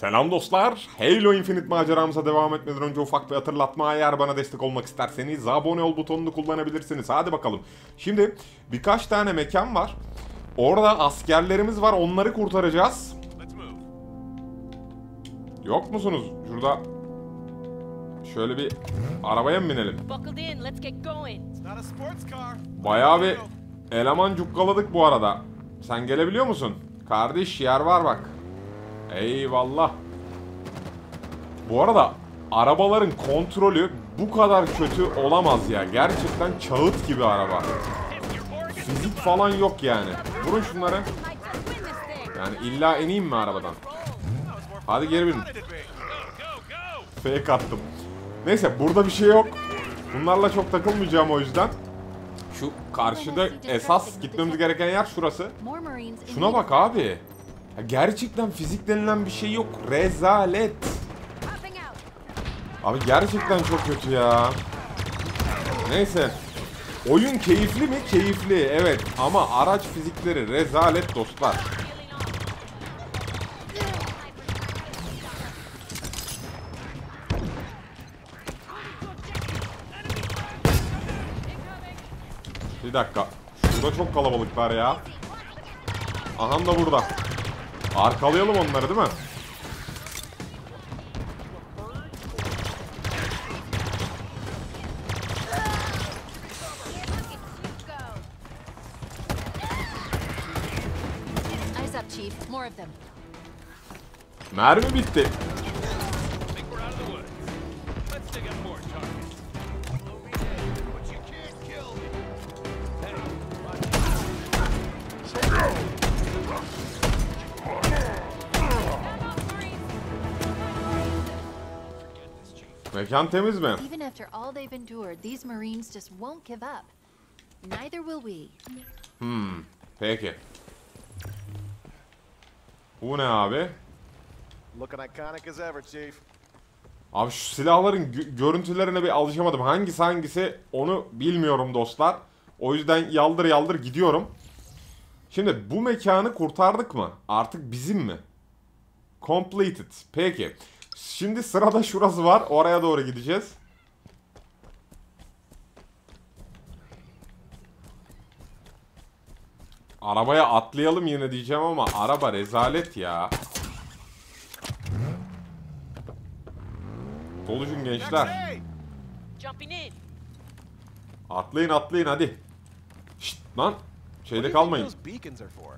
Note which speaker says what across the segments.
Speaker 1: Selam dostlar. Halo Infinite maceramıza devam etmeden önce ufak bir hatırlatma. Eğer bana destek olmak isterseniz abone ol butonunu kullanabilirsiniz. Hadi bakalım. Şimdi birkaç tane mekan var. Orada askerlerimiz var. Onları kurtaracağız. Yok musunuz? Şurada şöyle bir arabaya mı binelim? Bayağı bir eleman cukkaladık bu arada. Sen gelebiliyor musun? Kardeş yer var bak. Eyvallah. Bu arada arabaların kontrolü bu kadar kötü olamaz ya. Gerçekten kağıt gibi araba. Fizik falan yok yani. Vurun şunları. Yani illa ineyim mi arabadan? Hadi geri binin. Fake attım. Neyse burada bir şey yok. Bunlarla çok takılmayacağım o yüzden. Şu karşıda esas gitmemiz gereken yer şurası. Şuna bak abi. Ya gerçekten fizik denilen bir şey yok. Rezalet. Abi gerçekten çok kötü ya. Neyse. Oyun keyifli mi? Keyifli. Evet. Ama araç fizikleri rezalet dostlar. Bir dakika. Şurada çok kalabalıklar ya. Aham da burada. Arkalayalım onları değil mi? Mermi bitti. Mekan temiz mi?
Speaker 2: Even after all they've endured, these Marines just won't give up. Neither will we.
Speaker 1: Peki. Bu ne abi?
Speaker 3: Looking iconic as ever, Chief.
Speaker 1: Abi şu silahların gö- görüntülerine bir alışamadım. Hangisi hangisi onu bilmiyorum dostlar. O yüzden yaldır yaldır gidiyorum. Şimdi bu mekanı kurtardık mı? Artık bizim mi? Completed. Peki. Şimdi sırada şurası var. Oraya doğru gideceğiz. Arabaya atlayalım yine diyeceğim ama araba rezalet ya. Doluşun gençler. Atlayın atlayın hadi. Şşt lan. Şeyde kalmayın.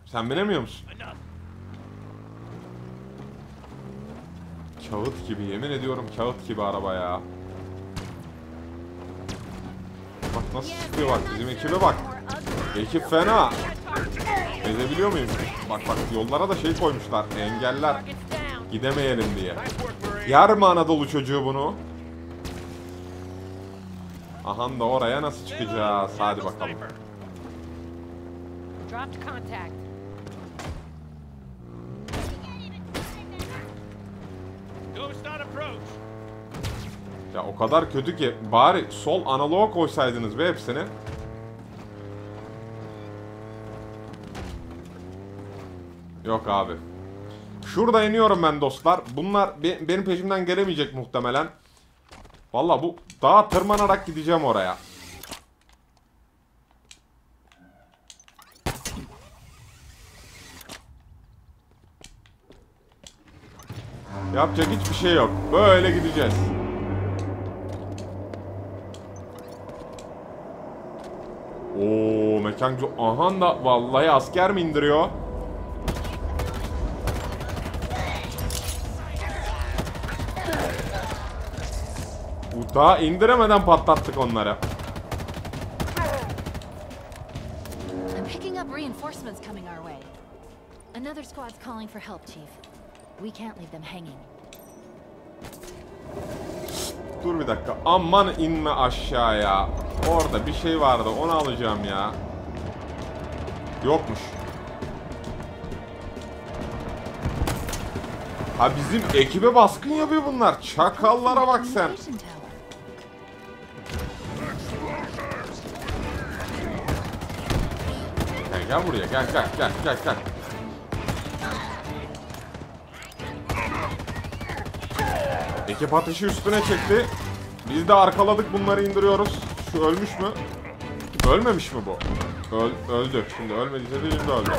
Speaker 1: Sen binemiyor musun? Kağıt gibi yemin ediyorum kağıt gibi araba ya. Bak nasıl sıkıyor bak bizim ekibe bak. Ekip fena. Ezebiliyor muyum? Bak bak yollara da şey koymuşlar. Engeller gidemeyelim diye. Yer mi Anadolu çocuğu bunu? Aha da oraya nasıl çıkacağız? Hadi bakalım.
Speaker 2: Dropped contact.
Speaker 1: Ya o kadar kötü ki bari sol analoğa koysaydınız be hepsini. Yok abi. Şurada iniyorum ben dostlar. Bunlar be- benim peşimden gelemeyecek muhtemelen. Valla bu dağa tırmanarak gideceğim oraya. Yapacak hiçbir şey yok. Böyle gideceğiz. Oo mekan çok... Aha da vallahi asker mi indiriyor? Uta indiremeden patlattık onları.
Speaker 2: Another squad's calling for help, Chief. We can't leave them hanging.
Speaker 1: Dur bir dakika. Aman inme aşağıya. Orada bir şey vardı. Onu alacağım ya. Yokmuş. Ha bizim ekibe baskın yapıyor bunlar. Çakallara bak sen. Gel, gel buraya gel gel gel gel gel. Ekip ateşi üstüne çekti. Biz de arkaladık bunları indiriyoruz. Şu ölmüş mü? Ölmemiş mi bu? Öl, öldü. Şimdi ölmediyse de şimdi öldü.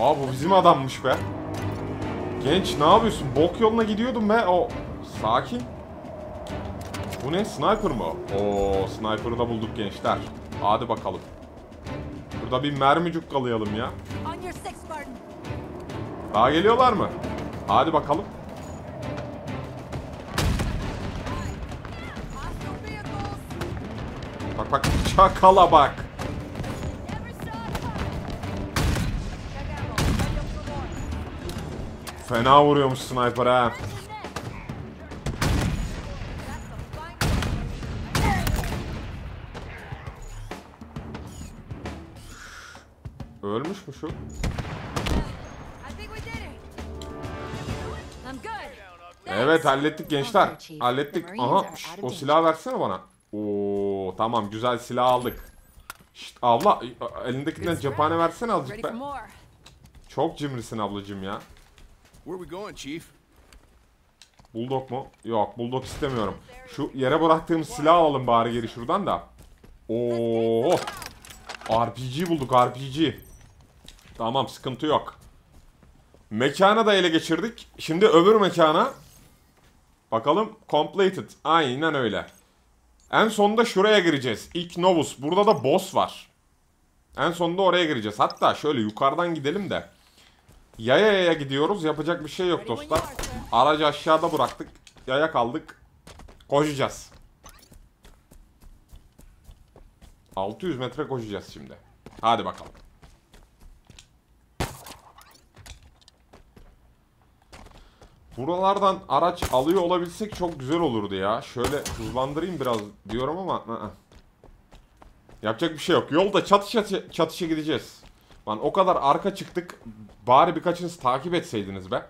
Speaker 1: Aa bu bizim adammış be. Genç ne yapıyorsun? Bok yoluna gidiyordum be. O sakin. Bu ne? Sniper mı? Oo, sniper'ı da bulduk gençler. Hadi bakalım. Burada bir mermi cukkalayalım ya. Daha geliyorlar mı? Hadi bakalım.
Speaker 2: For more.
Speaker 1: Fena vuruyormuş sniper ha. Ölmüş mü şu? Evet hallettik gençler. Hallettik. Aha o silahı versene bana. Oo tamam güzel silah aldık. Şşt, abla elindekinden cephane versene azıcık be. Çok cimrisin ablacığım ya. Bulldog mu? Yok bulldog istemiyorum. Şu yere bıraktığım silah alalım bari geri şuradan da. Oo. RPG bulduk RPG. Tamam sıkıntı yok. Mekanı da ele geçirdik. Şimdi öbür mekana. Bakalım completed. Aynen öyle. En sonunda şuraya gireceğiz. İlk Novus. Burada da boss var. En sonunda oraya gireceğiz. Hatta şöyle yukarıdan gidelim de. Yaya yaya gidiyoruz. Yapacak bir şey yok dostlar. Aracı aşağıda bıraktık. Yaya kaldık. Koşacağız. 600 metre koşacağız şimdi. Hadi bakalım. Buralardan araç alıyor olabilsek çok güzel olurdu ya. Şöyle hızlandırayım biraz diyorum ama ı-ı. yapacak bir şey yok. Yolda çatışa çatışa gideceğiz. Lan o kadar arka çıktık. Bari birkaçınız takip etseydiniz be.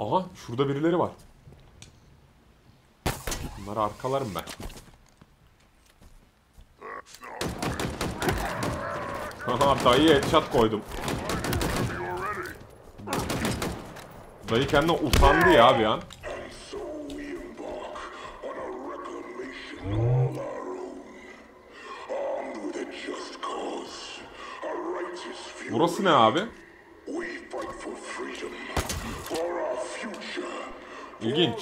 Speaker 1: Aha şurada birileri var. Bunları arkalarım ben. Haha dayı headshot koydum. Dayı kendine utandı ya bir an. Burası ne abi? İlginç.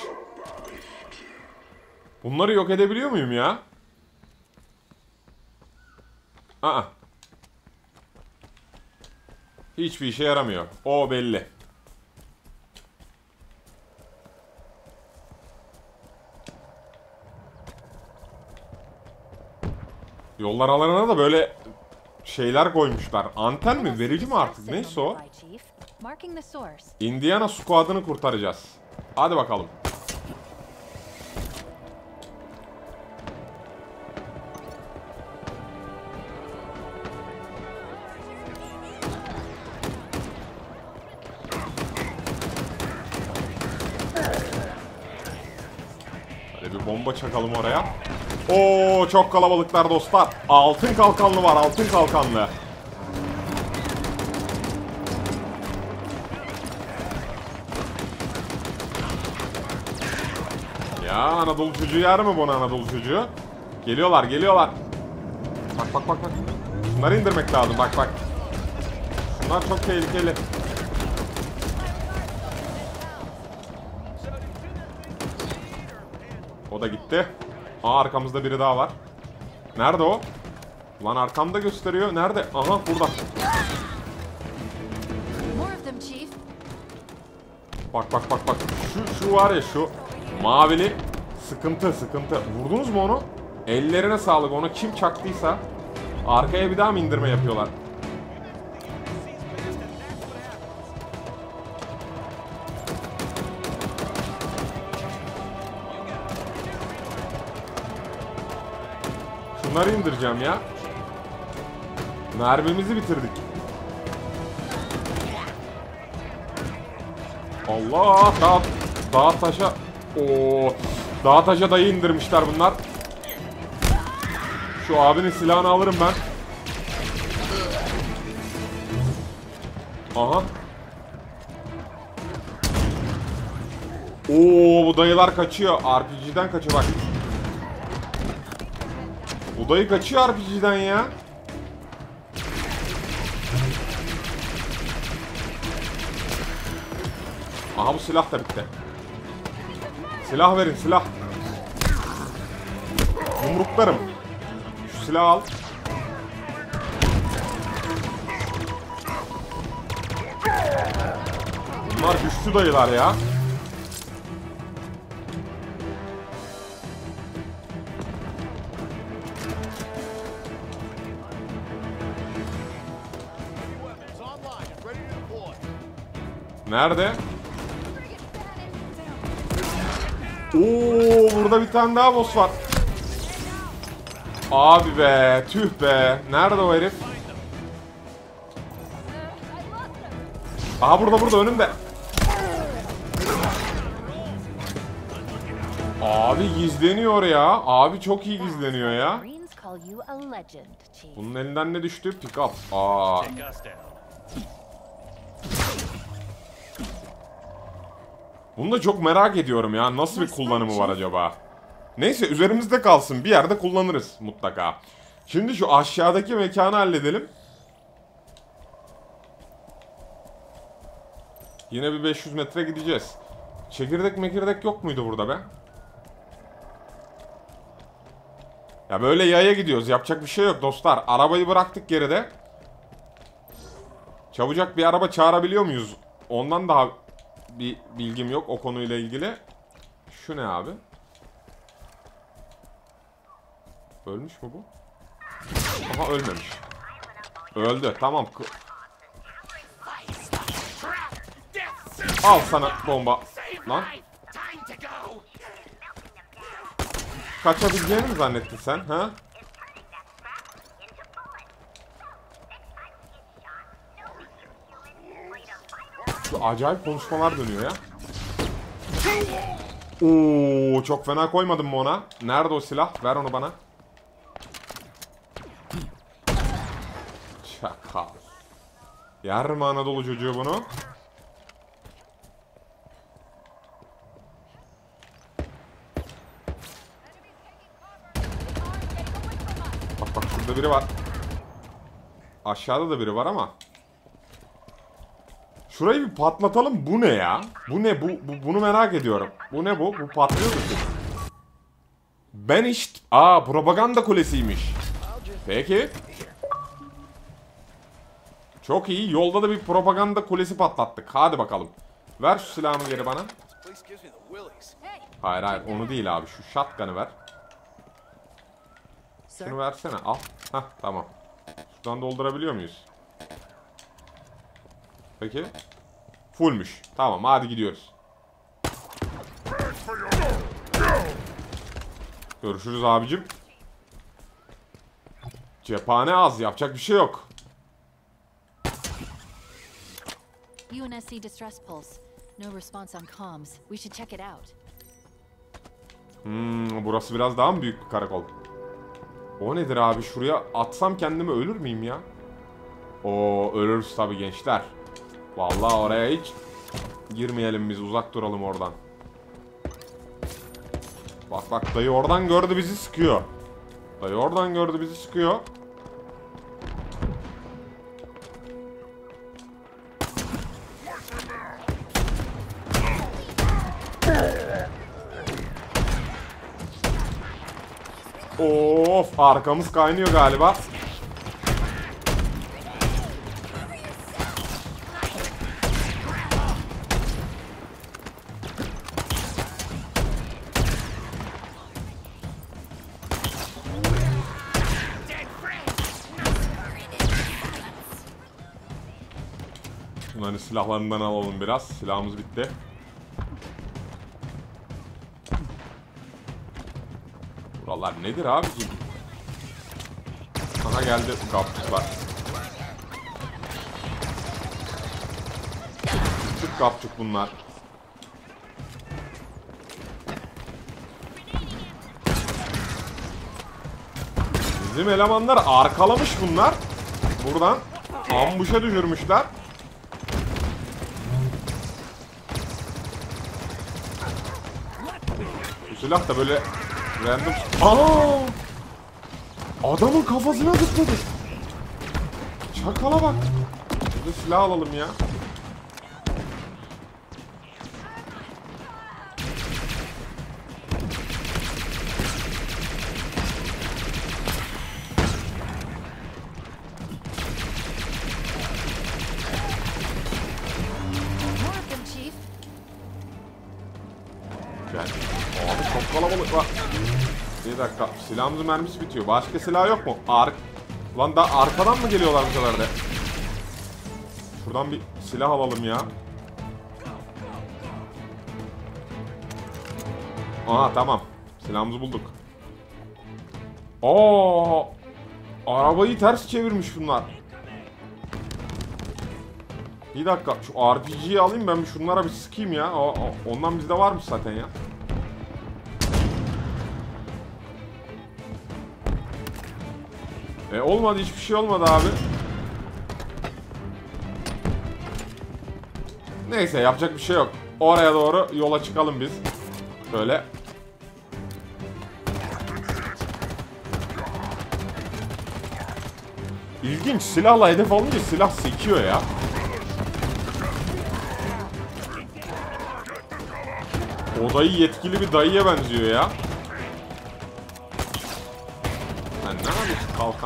Speaker 1: Bunları yok edebiliyor muyum ya? Aa. Hiçbir işe yaramıyor. O belli. Yollar alanına da böyle şeyler koymuşlar. Anten mi? Verici mi artık? Neyse o. Indiana Squad'ını kurtaracağız. Hadi bakalım. Hadi bir bomba çakalım oraya. Oo çok kalabalıklar dostlar. Altın kalkanlı var, altın kalkanlı. Ya Anadolu çocuğu yer mi bunu Anadolu çocuğu? Geliyorlar geliyorlar. Bak bak bak bak. Bunları indirmek lazım bak bak. Bunlar çok tehlikeli. O da gitti. Aa arkamızda biri daha var. Nerede o? Lan arkamda gösteriyor. Nerede? Aha burada. Bak bak bak bak. Şu şu var ya şu mavili sıkıntı sıkıntı. Vurdunuz mu onu? Ellerine sağlık. Onu kim çaktıysa arkaya bir daha mı indirme yapıyorlar? Şunları indireceğim ya. Mermimizi bitirdik. Allah dağ, dağ taşa o dağ taşa dayı indirmişler bunlar. Şu abinin silahını alırım ben. Aha. Oo bu dayılar kaçıyor. RPG'den kaçıyor bak. Bu dayı kaçıyor RPG'den ya. Aha bu silah da bitti. Silah verin silah. Yumruklarım. Şu silahı al. Bunlar güçlü dayılar ya. Nerede? Oo burada bir tane daha boss var. Abi be, tüh be. Nerede o herif? Aha burada burada önümde. Abi gizleniyor ya. Abi çok iyi gizleniyor ya. Bunun elinden ne düştü? Pick up. Aa. Bunu da çok merak ediyorum ya. Nasıl bir kullanımı var acaba? Neyse üzerimizde kalsın. Bir yerde kullanırız mutlaka. Şimdi şu aşağıdaki mekanı halledelim. Yine bir 500 metre gideceğiz. Çekirdek mekirdek yok muydu burada be? Ya böyle yaya gidiyoruz. Yapacak bir şey yok dostlar. Arabayı bıraktık geride. Çabucak bir araba çağırabiliyor muyuz? Ondan daha bir bilgim yok o konuyla ilgili. Şu ne abi? Ölmüş mü bu? Aha ölmemiş. Öldü. Tamam. Al sana bomba. Lan. Kaçabileceğini mi zannettin sen? Ha? Şu acayip konuşmalar dönüyor ya. Oo, çok fena koymadım mı ona? Nerede o silah? Ver onu bana. Çakal. Yer mi Anadolu çocuğu bunu? Bak bak şurada biri var. Aşağıda da biri var ama. Şurayı bir patlatalım. Bu ne ya? Bu ne? Bu, bu bunu merak ediyorum. Bu ne bu? Bu patlıyor mu? Ben işte... Aa propaganda kulesiymiş. Peki. Çok iyi. Yolda da bir propaganda kulesi patlattık. Hadi bakalım. Ver şu silahımı geri bana. Hayır hayır onu değil abi. Şu shotgun'ı ver. Şunu versene. Al. Hah tamam. Şuradan doldurabiliyor muyuz? Peki. Fullmüş. Tamam hadi gidiyoruz. Görüşürüz abicim. Cephane az. Yapacak bir şey yok.
Speaker 2: UNSC distress pulse. No response on comms. We should check it out.
Speaker 1: Hmm, burası biraz daha mı büyük bir karakol? O nedir abi? Şuraya atsam kendimi ölür müyüm ya? O ölürüz tabii gençler. Vallahi oraya hiç girmeyelim biz. Uzak duralım oradan. Bak bak dayı oradan gördü bizi sıkıyor. Dayı oradan gördü bizi sıkıyor. Of arkamız kaynıyor galiba. Bunların silahlarından alalım biraz. Silahımız bitti. Buralar nedir abicim? Aha geldi kapçuklar. Küçük kapçuk bunlar. Bizim elemanlar arkalamış bunlar. Buradan ambuşa düşürmüşler. Silah da böyle random... Aa! Adamın kafasına zıpladı. Çakala bak. De silah alalım ya. Silahımızın mermisi bitiyor. Başka silah yok mu? Ar Lan da arkadan mı geliyorlar bu sefer? Şuradan bir silah alalım ya. Aha tamam. Silahımızı bulduk. Oo! Arabayı ters çevirmiş bunlar. Bir dakika şu RPG'yi alayım ben şunlara bir sıkayım ya. O, o- ondan bizde varmış zaten ya. E olmadı hiçbir şey olmadı abi. Neyse yapacak bir şey yok. Oraya doğru yola çıkalım biz. Şöyle. İlginç silahla hedef alınca silah sekiyor ya. O dayı yetkili bir dayıya benziyor ya.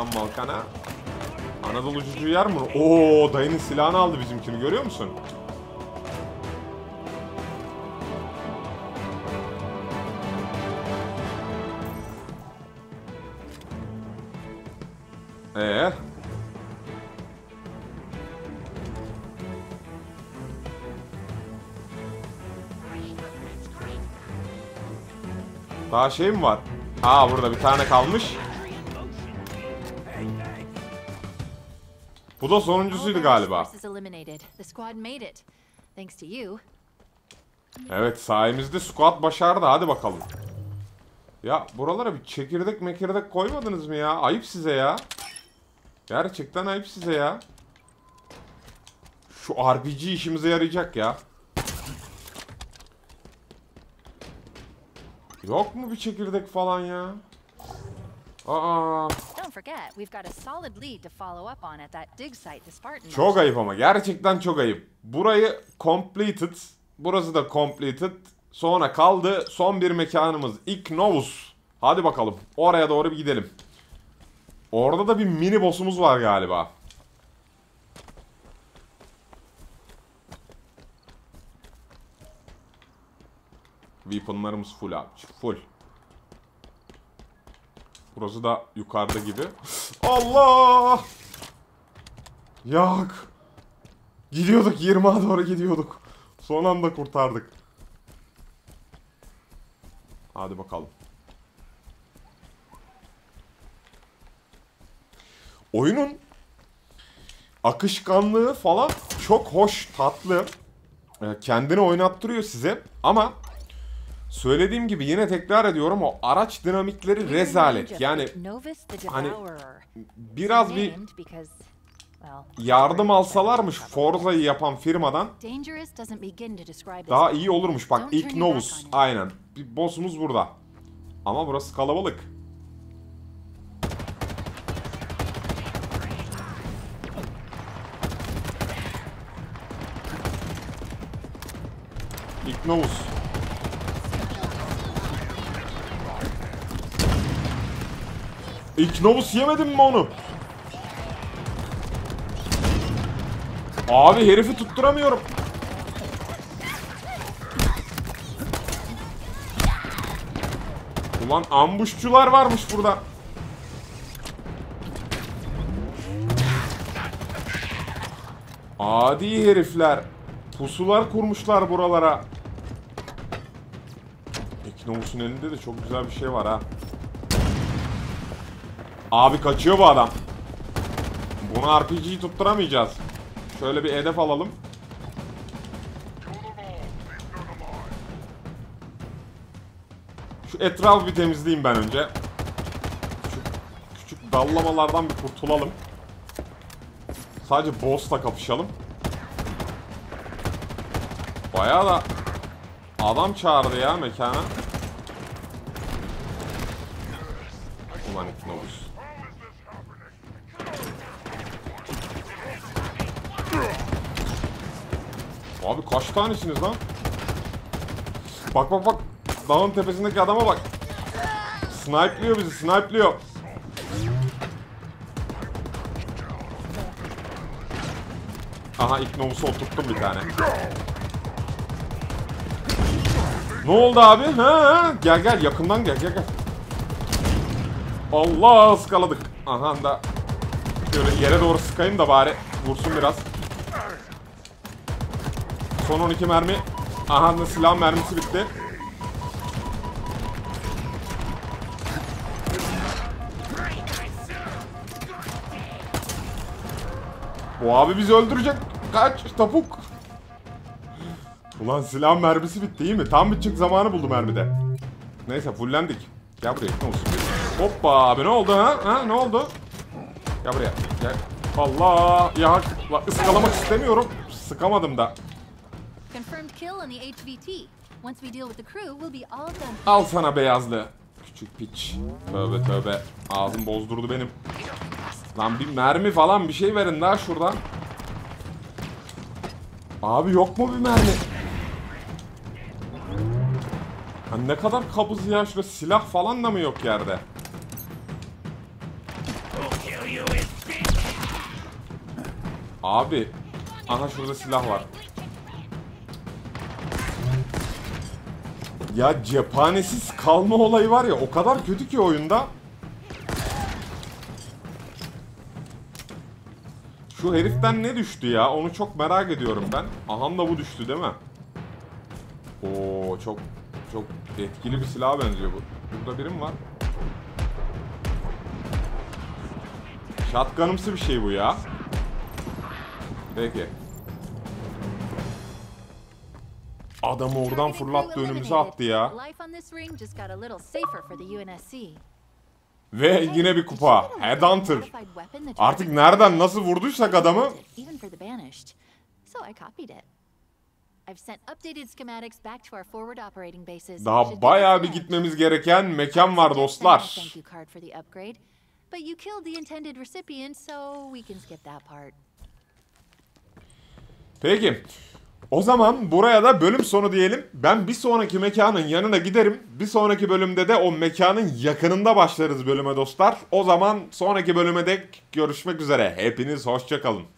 Speaker 1: Malkan ha? Anadolu çocuğu yer mi? Oo dayının silahını aldı bizimkini görüyor musun? Ee? Daha şey mi var? Aa burada bir tane kalmış. Bu da sonuncusuydu galiba. Evet sayemizde squad başardı hadi bakalım. Ya buralara bir çekirdek mekirdek koymadınız mı ya? Ayıp size ya. Gerçekten ayıp size ya. Şu RPG işimize yarayacak ya. Yok mu bir çekirdek falan ya? Aa,
Speaker 2: Don't forget, we've got a solid lead to follow up on at that dig site the Spartan
Speaker 1: çok ayıp ama gerçekten çok ayıp. Burayı completed, burası da completed. Sonra kaldı son bir mekanımız Ignovus. Hadi bakalım oraya doğru bir gidelim. Orada da bir mini boss'umuz var galiba. Weapon'larımız full abi. Full. Burası da yukarıda gibi. Allah! Yak! Gidiyorduk 20'a doğru gidiyorduk. Son anda kurtardık. Hadi bakalım. Oyunun akışkanlığı falan çok hoş, tatlı. Ee, Kendini oynattırıyor size ama söylediğim gibi yine tekrar ediyorum o araç dinamikleri rezalet. Yani hani biraz bir yardım alsalarmış Forza'yı yapan firmadan daha iyi olurmuş. Bak ilk Novus aynen. Bir boss'umuz burada. Ama burası kalabalık. İlk Novus. İlk Novus yemedin mi onu? Abi herifi tutturamıyorum. Ulan ambuşçular varmış burada. Adi herifler. Pusular kurmuşlar buralara. Eknovus'un elinde de çok güzel bir şey var ha. Abi kaçıyor bu adam. Bunu RPG'yi tutturamayacağız. Şöyle bir hedef alalım. Şu etrafı bir temizleyeyim ben önce. Şu küçük dallamalardan bir kurtulalım. Sadece boss'la kapışalım. Bayağı da adam çağırdı ya mekana. Ulan ikna olsun. Abi kaç tanesiniz lan? Bak bak bak. Dağın tepesindeki adama bak. Snipeliyor bizi, snipeliyor. Aha ilk novusu oturttum bir tane. Ne oldu abi? Ha. Gel gel yakından gel gel gel. Allah ıskaladık. Aha da şöyle yere doğru sıkayım da bari vursun biraz. Son 12 mermi. Aha silah mermisi bitti. Bu abi bizi öldürecek. Kaç topuk. Ulan silah mermisi bitti iyi mi? Tam bitecek zamanı buldu mermide. Neyse fullendik. Gel buraya ne olsun. Hoppa abi ne oldu ha? Ha ne oldu? Gel buraya. Gel. Allah ya la, ıskalamak istemiyorum. Sıkamadım da.
Speaker 2: Confirmed kill on the HVT. Once we deal with the crew, we'll be all done.
Speaker 1: Al sana beyazlı. Küçük piç. Tövbe tövbe. Ağzım bozdurdu benim. Lan bir mermi falan bir şey verin daha şuradan. Abi yok mu bir mermi? Ha ne kadar kabız ya şurada silah falan da mı yok yerde? Abi. Aha şurada silah var. Ya cephanesiz kalma olayı var ya o kadar kötü ki oyunda. Şu heriften ne düştü ya? Onu çok merak ediyorum ben. Aham da bu düştü değil mi? Oo çok çok etkili bir silaha benziyor bu. Burada birim var. Shotgun'ımsı bir şey bu ya. Peki. Adamı oradan fırlattı önümüze attı ya. Ve yine bir kupa. Headhunter. Artık nereden nasıl vurduysak adamı daha bayağı bir gitmemiz gereken mekan var dostlar. Peki. O zaman buraya da bölüm sonu diyelim. Ben bir sonraki mekanın yanına giderim. Bir sonraki bölümde de o mekanın yakınında başlarız bölüme dostlar. O zaman sonraki bölüme dek görüşmek üzere. Hepiniz hoşçakalın.